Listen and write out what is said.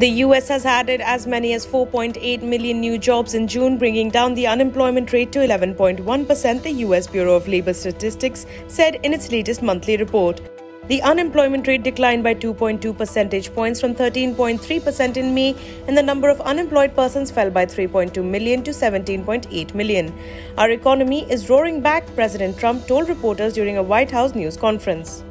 The US has added as many as 4.8 million new jobs in June, bringing down the unemployment rate to 11.1%, the US Bureau of Labor Statistics said in its latest monthly report. The unemployment rate declined by 2.2 percentage points from 13.3% in May, and the number of unemployed persons fell by 3.2 million to 17.8 million. Our economy is roaring back, President Trump told reporters during a White House news conference.